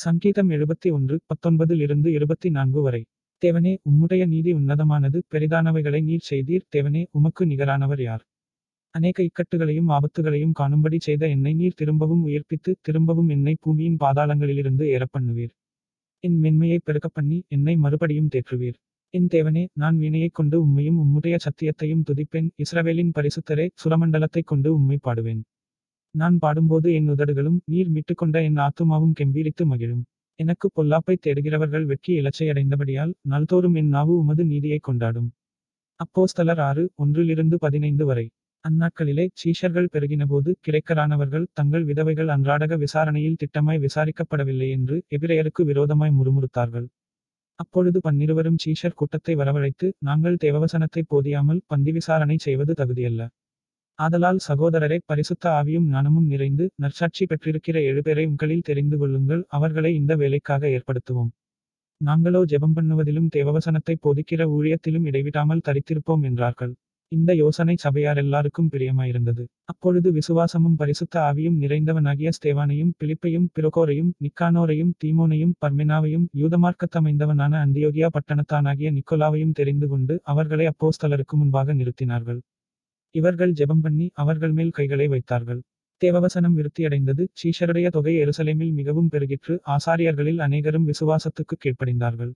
சங்கீதம் எழுபத்தி ஒன்று பத்தொன்பதில் இருந்து இருபத்தி நான்கு வரை. தேவனே உம்முடைய நீதி உன்னதமானது பெரிதானவைகளை நீர் செய்தீர் தேவனே உமக்கு நிகரானவர் யார்? அநேக இக்கட்டுகளையும் ஆபத்துகளையும் காணும்படி செய்த என்னை நீர் திரும்பவும் உயிர்ப்பித்து திரும்பவும் என்னை பூமியின் பாதாளங்களிலிருந்து ஏறப்பண்ணுவீர். என் மென்மையை பெருக்கப் பண்ணி என்னை மறுபடியும் தேற்றுவீர். என் தேவனே நான் வீணையைக் கொண்டு உம்மையும் உம்முடைய சத்தியத்தையும் துதிப்பேன் இஸ்ரவேலின் பரிசுத்தரே சுரமண்டலத்தைக் கொண்டு உம்மை பாடுவேன். நான் பாடும்போது என் உதடுகளும் நீர் மிட்டுக்கொண்ட என் ஆத்துமாவும் கெம்பீரித்து மகிழும். எனக்கு பொல்லாப்பை தேடுகிறவர்கள் வெட்கி இலச்சையடைந்தபடியால் நாள்தோறும் என் நாவு உமது நீதியைக் கொண்டாடும். அப்போஸ்தலர் ஆறு ஒன்றிலிருந்து பதினைந்து வரை. அந்நாட்களிலே சீஷர்கள் பெருகினபோது கிரைக்கரானவர்கள் தங்கள் விதவைகள் அன்றாடக விசாரணையில் திட்டமாய் விசாரிக்கப்படவில்லை என்று எபிரையருக்கு விரோதமாய் முறுமுறுத்தார்கள். அப்பொழுது பன்னிருவரும் சீஷர் கூட்டத்தை வரவழைத்து நாங்கள் தேவவசனத்தை போதியாமல் பந்தி விசாரணை செய்வது தகுதியல்ல. ஆதலால் சகோதரரை பரிசுத்த ஆவியும் ஞானமும் நிறைந்து நற்சாட்சி பெற்றிருக்கிற ஏழு பேரை உங்களில் தெரிந்து கொள்ளுங்கள். அவர்களை இந்த வேலைக்காக ஏற்படுத்துவோம். நாங்களோ ஜெபம் பண்ணுவதிலும் தேவவசனத்தை போதிக்கிற ஊழியத்திலும் இடைவிடாமல் தரித்திருப்போம் என்றார்கள். இந்த யோசனை சபையார் எல்லாருக்கும் பிரியமாயிருந்தது. அப்பொழுது விசுவாசமும் பரிசுத்த ஆவியும் நிறைந்தவனாகிய ஸ்தேவானையும் பிலிப்பையும் பிரோகோரையும் நிக்கானோரையும் தீமோனையும் பர்மினாவையும் யூதமார்க்கத்தமைந்தவனான அந்தியோகியா பட்டணத்தானாகிய நிக்கோலாவையும் தெரிந்து கொண்டு அவர்களை அப்போஸ்தலருக்கு முன்பாக நிறுத்தினார்கள். இவர்கள் ஜெபம் பண்ணி அவர்கள் மேல் கைகளை வைத்தார்கள். தேவவசனம் விருத்தியடைந்தது. சீஷருடைய தொகை எருசலேமில் மிகவும் பெருகிற்று. ஆசாரியர்களில் அநேகரும் விசுவாசத்துக்கு கீழ்ப்படிந்தார்கள்.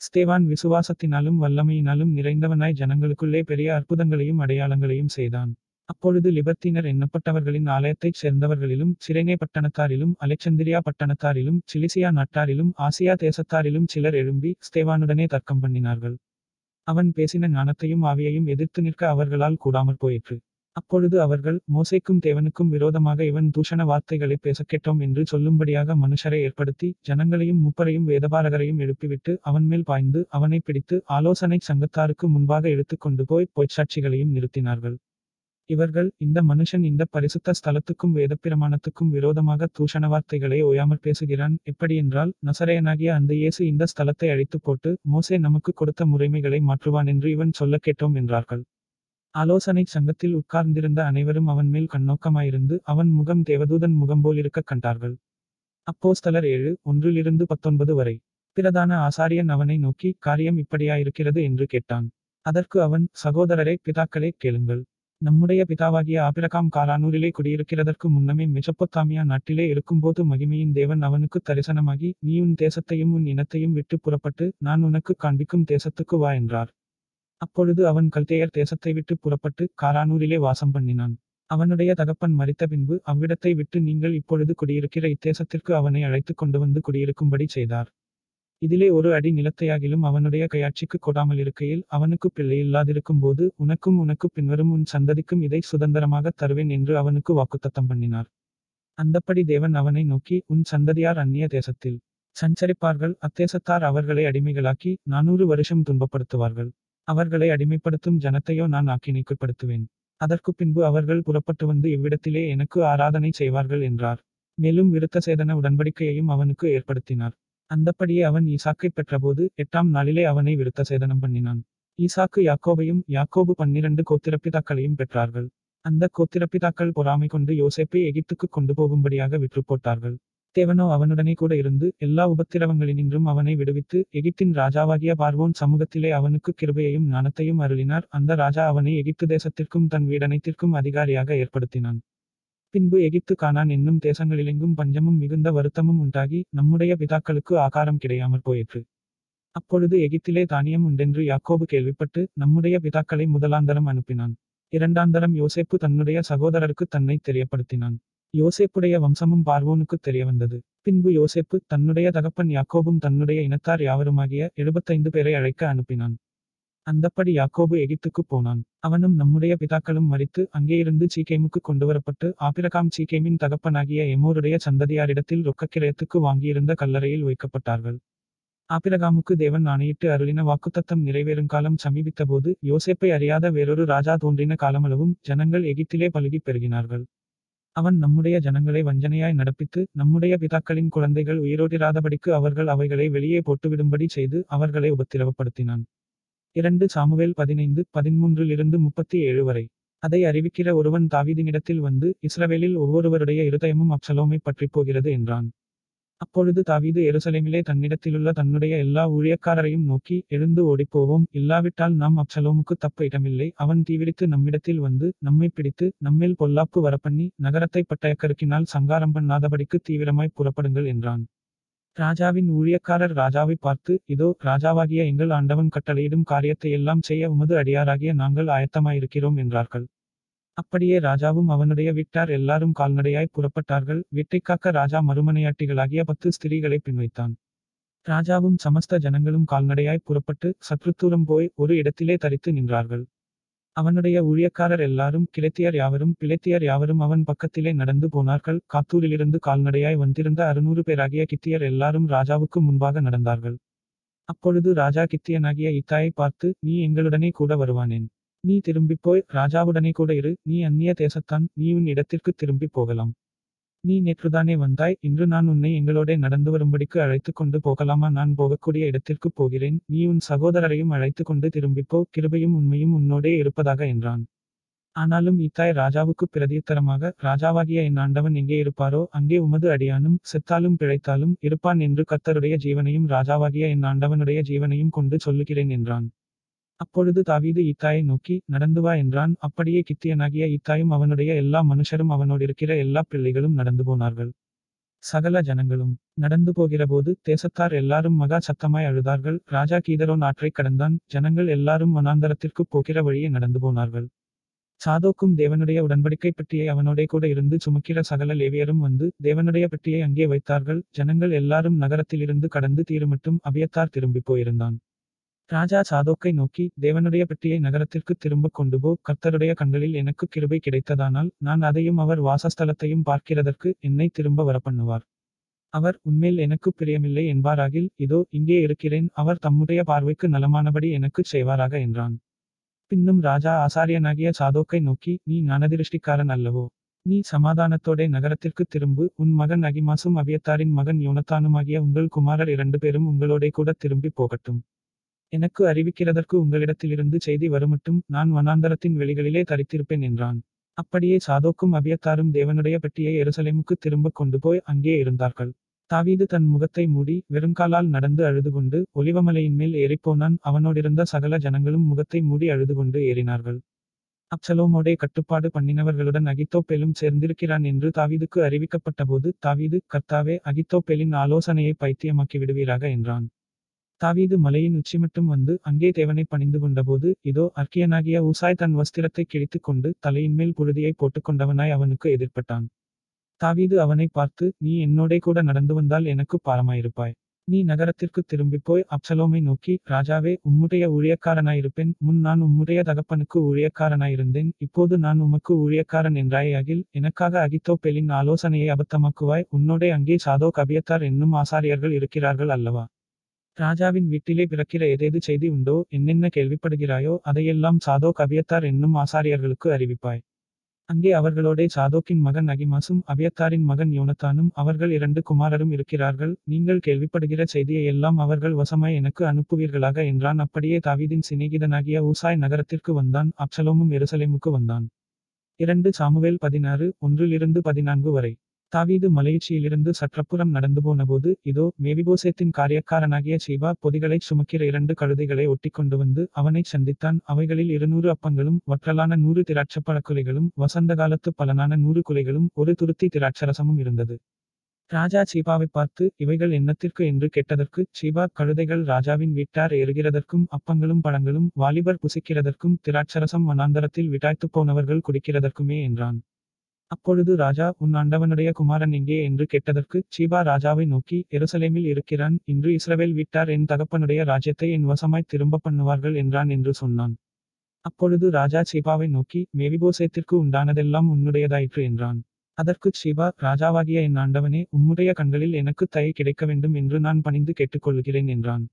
ஸ்தேவான் விசுவாசத்தினாலும் வல்லமையினாலும் நிறைந்தவனாய் ஜனங்களுக்குள்ளே பெரிய அற்புதங்களையும் அடையாளங்களையும் செய்தான். அப்பொழுது லிபர்த்தினர் எண்ணப்பட்டவர்களின் ஆலயத்தைச் சேர்ந்தவர்களிலும் சிறைனே பட்டணத்தாரிலும் அலெக்சந்திரியா பட்டணத்தாரிலும் சிலிசியா நாட்டாரிலும் ஆசியா தேசத்தாரிலும் சிலர் எழும்பி ஸ்தேவானுடனே தர்க்கம் பண்ணினார்கள். அவன் பேசின ஞானத்தையும் ஆவியையும் எதிர்த்து நிற்க அவர்களால் கூடாமற் போயிற்று. அப்பொழுது அவர்கள் மோசைக்கும் தேவனுக்கும் விரோதமாக இவன் தூஷண வார்த்தைகளை பேசக் கேட்டோம் என்று சொல்லும்படியாக மனுஷரை ஏற்படுத்தி ஜனங்களையும் முப்பரையும் வேதபாரகரையும் எழுப்பிவிட்டு அவன் மேல் பாய்ந்து அவனை பிடித்து ஆலோசனை சங்கத்தாருக்கு முன்பாக எடுத்துக்கொண்டு போய் பொய்ச்சாட்சிகளையும் நிறுத்தினார்கள். இவர்கள் இந்த மனுஷன் இந்த பரிசுத்த ஸ்தலத்துக்கும் வேதப்பிரமாணத்துக்கும் விரோதமாக தூஷண வார்த்தைகளை ஓயாமல் பேசுகிறான். எப்படியென்றால் நசரையனாகிய அந்த இயேசு இந்த ஸ்தலத்தை அழித்து போட்டு மோசே நமக்கு கொடுத்த முறைமைகளை மாற்றுவான் என்று இவன் சொல்ல கேட்டோம் என்றார்கள். ஆலோசனை சங்கத்தில் உட்கார்ந்திருந்த அனைவரும் அவன் மேல் கண்ணோக்கமாயிருந்து அவன் முகம் தேவதூதன் முகம் போல் இருக்க கண்டார்கள். அப்போஸ்தலர் ஏழு ஒன்றிலிருந்து பத்தொன்பது வரை. பிரதான ஆசாரியன் அவனை நோக்கி காரியம் இப்படியாயிருக்கிறது என்று கேட்டான். அதற்கு அவன் சகோதரரை பிதாக்களே கேளுங்கள். நம்முடைய பிதாவாகிய ஆபிரகாம் காலானூரிலே குடியிருக்கிறதற்கு முன்னமே மெசொப்பொத்தாமியா நாட்டிலே இருக்கும்போது மகிமையின் தேவன் அவனுக்கு தரிசனமாகி நீ உன் தேசத்தையும் உன் இனத்தையும் விட்டு புறப்பட்டு நான் உனக்கு காண்பிக்கும் தேசத்துக்கு வா என்றார். அப்பொழுது அவன் கல்தேயர் தேசத்தை விட்டு புறப்பட்டு காலானூரிலே வாசம் பண்ணினான். அவனுடைய தகப்பன் மறித்த பின்பு அவ்விடத்தை விட்டு நீங்கள் இப்பொழுது குடியிருக்கிற இத்தேசத்திற்கு அவனை அழைத்துக் கொண்டு வந்து குடியிருக்கும்படி செய்தார். இதிலே ஒரு அடி நிலத்தையாகிலும் அவனுடைய கையாட்சிக்கு கொடாமல் இருக்கையில் அவனுக்கு பிள்ளை இல்லாதிருக்கும் போது உனக்கும் உனக்கு பின்வரும் உன் சந்ததிக்கும் இதை சுதந்திரமாக தருவேன் என்று அவனுக்கு வாக்குத்தத்தம் பண்ணினார். அந்தப்படி தேவன் அவனை நோக்கி உன் சந்ததியார் அந்நிய தேசத்தில் சஞ்சரிப்பார்கள். அத்தேசத்தார் அவர்களை அடிமைகளாக்கி நானூறு வருஷம் துன்பப்படுத்துவார்கள். அவர்களை அடிமைப்படுத்தும் ஜனத்தையோ நான் ஆக்கினைக்குட்படுத்துவேன். அதற்கு பின்பு அவர்கள் புறப்பட்டு வந்து இவ்விடத்திலே எனக்கு ஆராதனை செய்வார்கள் என்றார். மேலும் விருத்த சேதன உடன்படிக்கையையும் அவனுக்கு ஏற்படுத்தினார். அந்தப்படியே அவன் ஈசாக்கை பெற்றபோது எட்டாம் நாளிலே அவனை விருத்தசேதனம் பண்ணினான். ஈசாக்கு யாக்கோபையும் யாக்கோபு பன்னிரண்டு கோத்திரப்பிதாக்களையும் பெற்றார்கள். அந்த கோத்திரப்பிதாக்கள் பொறாமை கொண்டு யோசேப்பை எகிப்துக்கு கொண்டு போகும்படியாக விற்று போட்டார்கள். தேவனோ அவனுடனே கூட இருந்து எல்லா உபத்திரவங்களினின்றும் அவனை விடுவித்து எகிப்தின் ராஜாவாகிய பார்வோன் சமூகத்திலே அவனுக்கு கிருபையையும் ஞானத்தையும் அருளினார். அந்த ராஜா அவனை எகிப்து தேசத்திற்கும் தன் வீடனைத்திற்கும் அதிகாரியாக ஏற்படுத்தினான். பின்பு எகிப்து கானான் என்னும் தேசங்களிலெங்கும் பஞ்சமும் மிகுந்த வருத்தமும் உண்டாகி நம்முடைய பிதாக்களுக்கு ஆகாரம் கிடையாமற் போயிற்று. அப்பொழுது எகிப்திலே தானியம் உண்டென்று யாக்கோபு கேள்விப்பட்டு நம்முடைய பிதாக்களை முதலாந்தரம் அனுப்பினான். இரண்டாந்தரம் யோசேப்பு தன்னுடைய சகோதரருக்கு தன்னை தெரியப்படுத்தினான். யோசேப்புடைய வம்சமும் பார்வோனுக்கு தெரிய வந்தது பின்பு யோசேப்பு தன்னுடைய தகப்பன் யாக்கோபும் தன்னுடைய இனத்தார் யாவருமாகிய எழுபத்தைந்து பேரை அழைக்க அனுப்பினான். அந்தப்படி யாக்கோபு எகிப்துக்கு போனான். அவனும் நம்முடைய பிதாக்களும் மறித்து அங்கேயிருந்து சீக்கேமுக்கு கொண்டுவரப்பட்டு ஆபிரகாம் சீக்கேமின் தகப்பனாகிய எமோருடைய சந்ததியாரிடத்தில் ரொக்கக்கிரயத்துக்கு வாங்கியிருந்த கல்லறையில் வைக்கப்பட்டார்கள். ஆபிரகாமுக்கு தேவன் ஆணையிட்டு அருளின வாக்குத்தத்தம் நிறைவேறும் காலம் சமீபித்தபோது யோசேப்பை அறியாத வேறொரு ராஜா தோன்றின காலமளவும் ஜனங்கள் எகிப்திலே பழுகி பெருகினார்கள். அவன் நம்முடைய ஜனங்களை வஞ்சனையாய் நடப்பித்து நம்முடைய பிதாக்களின் குழந்தைகள் உயிரோடிராதபடிக்கு அவர்கள் அவைகளை வெளியே போட்டுவிடும்படி செய்து அவர்களை உபத்திரவப்படுத்தினான். இரண்டு சாமுவேல் பதினைந்து பதிமூன்றிலிருந்து முப்பத்தி ஏழு வரை. அதை அறிவிக்கிற ஒருவன் தாவீதினிடத்தில் வந்து இஸ்ரவேலில் ஒவ்வொருவருடைய இருதயமும் அப்சலோமை பற்றிப் போகிறது என்றான். அப்பொழுது தாவீது எருசலேமிலே தன்னிடத்திலுள்ள தன்னுடைய எல்லா ஊழியக்காரரையும் நோக்கி எழுந்து ஓடிப்போவோம் இல்லாவிட்டால் நாம் அப்சலோமுக்கு தப்ப இடமில்லை. அவன் தீவிரித்து நம்மிடத்தில் வந்து நம்மை பிடித்து நம்மேல் பொல்லாப்பு வரப்பண்ணி நகரத்தை பட்டயக்கருக்கினால் சங்காரம் பண்ணாதபடிக்கு தீவிரமாய் புறப்படுங்கள் என்றான். ராஜாவின் ஊழியக்காரர் ராஜாவை பார்த்து இதோ ராஜாவாகிய எங்கள் ஆண்டவன் கட்டளையிடும் காரியத்தை எல்லாம் செய்ய உமது அடியாராகிய நாங்கள் ஆயத்தமாயிருக்கிறோம் என்றார்கள். அப்படியே ராஜாவும் அவனுடைய விட்டார் எல்லாரும் கால்நடையாய் புறப்பட்டார்கள். வீட்டைக் காக்க ராஜா மறுமனையாட்டிகளாகிய பத்து ஸ்திரீகளை பின்வைத்தான். ராஜாவும் சமஸ்த ஜனங்களும் கால்நடையாய் புறப்பட்டு சற்றுத்தூரம் போய் ஒரு இடத்திலே தரித்து நின்றார்கள். அவனுடைய ஊழியக்காரர் எல்லாரும் கிளத்தியர் யாவரும் பிழைத்தியர் யாவரும் அவன் பக்கத்திலே நடந்து போனார்கள். காத்தூரிலிருந்து கால்நடையாய் வந்திருந்த அறுநூறு பேராகிய கித்தியர் எல்லாரும் ராஜாவுக்கு முன்பாக நடந்தார்கள். அப்பொழுது ராஜா கித்தியனாகிய இத்தாயை பார்த்து நீ எங்களுடனே கூட வருவானேன். நீ திரும்பிப் போய் ராஜாவுடனே கூட இரு. நீ அந்நிய தேசத்தான். நீ உன் இடத்திற்கு திரும்பி போகலாம். நீ நேற்றுதானே வந்தாய்? இன்று நான் உன்னை எங்களோடே நடந்து வரும்படிக்கு அழைத்து கொண்டு போகலாமா? நான் போகக்கூடிய இடத்திற்கு போகிறேன். நீ உன் சகோதரரையும் அழைத்து கொண்டு திரும்பிப்போ கிருபையும் உண்மையும் உன்னோடே இருப்பதாக என்றான். ஆனாலும் இத்தாய் ராஜாவுக்கு பிரதியுத்தரமாக ராஜாவாகிய என் ஆண்டவன் எங்கே இருப்பாரோ? அங்கே உமது அடியானும் செத்தாலும் பிழைத்தாலும் இருப்பான் என்று கர்த்தருடைய ஜீவனையும் ராஜாவாகிய என் ஆண்டவனுடைய ஜீவனையும் கொண்டு சொல்லுகிறேன் என்றான். அப்பொழுது தாவீது ஈத்தாயை நோக்கி நடந்து வா என்றான். அப்படியே கித்தியனாகிய இத்தாயும் அவனுடைய எல்லா மனுஷரும் அவனோடிருக்கிற எல்லா பிள்ளைகளும் நடந்து போனார்கள். சகல ஜனங்களும் நடந்து போகிறபோது தேசத்தார் எல்லாரும் மகா சத்தமாய் அழுதார்கள். ராஜா கீதரோன் ஆற்றைக் கடந்தான். ஜனங்கள் எல்லாரும் வனாந்தரத்திற்கு போகிற வழியே நடந்து போனார்கள். சாதோக்கும் தேவனுடைய உடன்படிக்கை பெட்டியை அவனோடே கூட இருந்து சுமக்கிற சகல லேவியரும் வந்து தேவனுடைய பெட்டியை அங்கே வைத்தார்கள். ஜனங்கள் எல்லாரும் நகரத்திலிருந்து கடந்து தீருமட்டும் அபியத்தார் திரும்பி போயிருந்தான். ராஜா சாதோக்கை நோக்கி தேவனுடைய பெட்டியை நகரத்திற்கு திரும்ப கொண்டு போ. கர்த்தருடைய கண்களில் எனக்கு கிருபை கிடைத்ததானால் நான் அதையும் அவர் வாசஸ்தலத்தையும் பார்க்கிறதற்கு என்னை திரும்ப வரப்பண்ணுவார். அவர் உண்மையில் எனக்கு பிரியமில்லை என்பாராகில் இதோ இங்கே இருக்கிறேன். அவர் தம்முடைய பார்வைக்கு நலமானபடி எனக்கு செய்வாராக என்றான். பின்னும் ராஜா ஆசாரியனாகிய சாதோக்கை நோக்கி நீ ஞானதிருஷ்டிக்காரன் அல்லவோ? நீ சமாதானத்தோடே நகரத்திற்கு திரும்பு. உன் மகன் அகிமாசும் அபியத்தாரின் மகன் யோனத்தானுமாகிய உங்கள் குமாரர் இரண்டு பேரும் உங்களோடே கூட திரும்பி போகட்டும். எனக்கு அறிவிக்கிறதற்கு உங்களிடத்திலிருந்து செய்தி வருமட்டும். நான் வனாந்தரத்தின் வெளிகளிலே தரித்திருப்பேன் என்றான். அப்படியே சாதோக்கும் அபியத்தாரும் தேவனுடைய பெட்டியை எருசலேமுக்கு திரும்ப கொண்டு போய் அங்கே இருந்தார்கள். தாவீது தன் முகத்தை மூடி வெறுங்காலால் நடந்து அழுது கொண்டு ஒலிவமலையின் மேல் ஏறிப்போனான். அவனோடிருந்த சகல ஜனங்களும் முகத்தை மூடி அழுது கொண்டு ஏறினார்கள். அப்சலோமோடே கட்டுப்பாடு பண்ணினவர்களுடன் அகித்தோப்பேலும் சேர்ந்திருக்கிறான் என்று தாவீதுக்கு அறிவிக்கப்பட்டபோது தாவீது கர்த்தாவே அகித்தோப்பேலின் ஆலோசனையை பைத்தியமாக்கி விடுவீராக என்றான். தாவீது மலையின் உச்சி மட்டும் வந்து அங்கே தேவனை பணிந்து கொண்டபோது இதோ அர்க்கியனாகிய ஊசாய் தன் வஸ்திரத்தை கிழித்துக் கொண்டு தலையின் மேல் புழுதியை போட்டுக்கொண்டவனாய் அவனுக்கு எதிர்ப்பட்டான். தாவீது அவனை பார்த்து நீ என்னோடே கூட நடந்து வந்தால் எனக்கு பாரமாயிருப்பாய். நீ நகரத்திற்கு திரும்பி போய் அப்சலோமை நோக்கி ராஜாவே உம்முடைய ஊழியக்காரனாயிருப்பேன். முன் நான் உம்முடைய தகப்பனுக்கு ஊழியக்காரனாயிருந்தேன். இப்போது நான் உமக்கு ஊழியக்காரன் என்றாயாகில் எனக்காக அகித்தோப்பெலின் ஆலோசனையை அபத்தமாக்குவாய். உன்னோடே அங்கே சாதோ கபியத்தார் என்னும் ஆசாரியர்கள் இருக்கிறார்கள் அல்லவா? ராஜாவின் வீட்டிலே பிறக்கிற ஏதேது செய்தி உண்டோ என்னென்ன கேள்விப்படுகிறாயோ அதையெல்லாம் சாதோக் கவியத்தார் என்னும் ஆசாரியர்களுக்கு அறிவிப்பாய். அங்கே அவர்களோடே சாதோக்கின் மகன் அகிமாசும் அபியத்தாரின் மகன் யோனத்தானும் அவர்கள் இரண்டு குமாரரும் இருக்கிறார்கள். நீங்கள் கேள்விப்படுகிற செய்தியை எல்லாம் அவர்கள் வசமாய் எனக்கு அனுப்புவீர்களாக என்றான். அப்படியே தாவீதின் சிநேகிதனாகிய ஊசாய் நகரத்திற்கு வந்தான். அப்சலோமும் எருசலேமுக்கு வந்தான். இரண்டு சாமுவேல் பதினாறு ஒன்றிலிருந்து பதினான்கு வரை. தாவீது மலையீச்சியிலிருந்து சற்றப்புறம் நடந்து போனபோது இதோ மேவிபோசேத்தின் காரியக்காரனாகிய சீபா பொதிகளைச் சுமக்கிற இரண்டு கழுதைகளை ஒட்டிக்கொண்டு வந்து அவனைச் சந்தித்தான். அவைகளில் இருநூறு அப்பங்களும் வற்றலான நூறு திராட்சப்பழக்குலைகளும் வசந்த காலத்து பலனான நூறு குலைகளும் ஒரு துருத்தி திராட்சரசமும் இருந்தது. ராஜா சீபாவை பார்த்து இவைகள் என்னத்திற்கு என்று கேட்டதற்கு சீபா கழுதைகள் ராஜாவின் வீட்டார் எறுகிறதற்கும் அப்பங்களும் பழங்களும் வாலிபர் புசிக்கிறதற்கும் திராட்சரசம் வனாந்தரத்தில் விட்டாய்த்துப் போனவர்கள் குடிக்கிறதற்குமே என்றான். அப்பொழுது ராஜா உன் ஆண்டவனுடைய குமாரன் எங்கே என்று கேட்டதற்கு சீபா ராஜாவை நோக்கி எருசலேமில் இருக்கிறான் இன்று இஸ்ரவேல் வீட்டார் என் தகப்பனுடைய ராஜ்யத்தை என் வசமாய் திரும்ப பண்ணுவார்கள் என்றான் என்று சொன்னான். அப்பொழுது ராஜா சீபாவை நோக்கி மேவிபோசேத்திற்கு உண்டானதெல்லாம் உன்னுடையதாயிற்று என்றான். அதற்கு சீபா ராஜாவாகிய என் ஆண்டவனே உம்முடைய கண்களில் எனக்கு தயை கிடைக்க வேண்டும் என்று நான் பணிந்து கேட்டுக்கொள்கிறேன் என்றான்.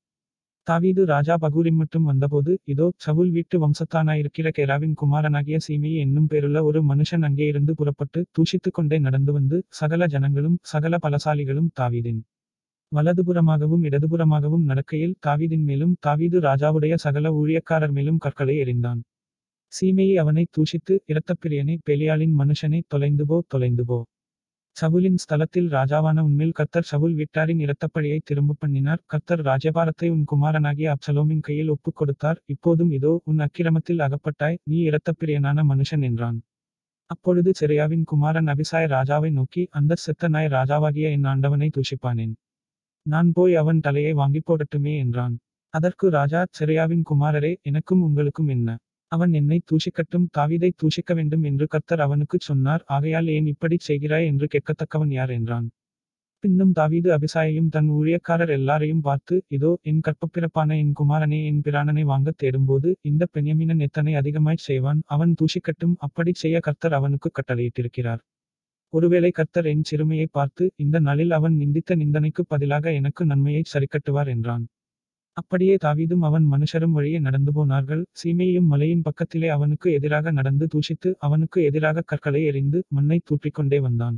தாவீது ராஜா பகூரிம் மட்டும் வந்தபோது இதோ சவுல் வீட்டு வம்சத்தானாயிருக்கிற கேராவின் குமாரனாகிய சீமை என்னும் பேருள்ள ஒரு மனுஷன் அங்கே இருந்து புறப்பட்டு தூஷித்துக் கொண்டே நடந்து வந்து சகல ஜனங்களும் சகல பலசாலிகளும் தாவீதின் வலதுபுறமாகவும் இடதுபுறமாகவும் நடக்கையில் தாவீதின் மேலும் தாவீது ராஜாவுடைய சகல ஊழியக்காரர் மேலும் கற்களை எறிந்தான். சீமையை அவனை தூஷித்து இரத்தப்பிரியனை பெலியாளின் மனுஷனை தொலைந்து போ தொலைந்து போ சவுலின் ஸ்தலத்தில் ராஜாவான உண்மையில் கர்த்தர் சவுல் வீட்டாரின் இரத்தப்பழியை திரும்பப் பண்ணினார். கர்த்தர் ராஜபாரத்தை உன் குமாரனாகிய அப்சலோமின் கையில் ஒப்புக் கொடுத்தார். இப்போதும் இதோ உன் அக்கிரமத்தில் அகப்பட்டாய். நீ இரத்தப்பிரியனான மனுஷன் என்றான். அப்பொழுது செரியாவின் குமாரன் அபிசாய் ராஜாவை நோக்கி அந்த செத்த நாய் ராஜாவாகிய என் ஆண்டவனை தூஷிப்பானேன். நான் போய் அவன் தலையை வாங்கிப் போடட்டுமே என்றான். அதற்கு ராஜா செரியாவின் குமாரரே எனக்கும் உங்களுக்கும் என்ன? அவன் என்னை தூஷிக்கட்டும் தாவிதை தூஷிக்க வேண்டும் என்று கர்த்தர் அவனுக்குச் சொன்னார் ஆகையால் ஏன் இப்படிச் செய்கிறாய் என்று கேட்கத்தக்கவன் யார் என்றான். பின்னும் தாவீது அபிசாயையும் தன் ஊழியக்காரர் எல்லாரையும் பார்த்து இதோ என் கற்பப்பிறப்பான என் குமாரனை என் பிராணனை வாங்கத் தேடும்போது இந்த பெண்யமினன் எத்தனை அதிகமாய்ச் செய்வான் அவன் தூஷிக்கட்டும் அப்படிச் செய்ய கர்த்தர் அவனுக்கு கட்டளையிட்டிருக்கிறார். ஒருவேளை கர்த்தர் என் சிறுமையை பார்த்து இந்த நாளில் அவன் நிந்தித்த நிந்தனைக்குப் பதிலாக எனக்கு நன்மையைச் சரிக்கட்டுவார் என்றான். அப்படியே தாவீதும் அவன் மனுஷரும் வழியே நடந்து போனார்கள். சீமையும் மலையின் பக்கத்திலே அவனுக்கு எதிராக நடந்து தூஷித்து அவனுக்கு எதிராக கற்களை எறிந்து மண்ணை தூற்றிக்கொண்டே வந்தான்.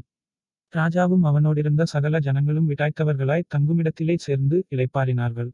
ராஜாவும் அவனோடிருந்த சகல ஜனங்களும் விட்டாய்த்தவர்களாய் தங்குமிடத்திலே சேர்ந்து இளைப்பாறினார்கள்.